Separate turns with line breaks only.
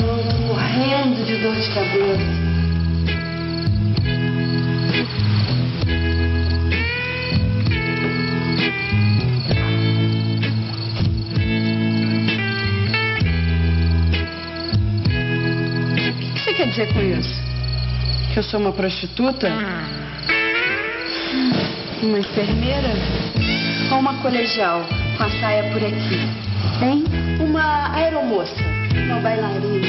doloroso, morrendo de dor de cabeça. quer dizer com isso? Que eu sou uma prostituta? Hum. Uma enfermeira? Ou uma colegial com a saia por aqui? Hein? Uma aeromoça? Uma bailarina?